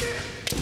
Yeah.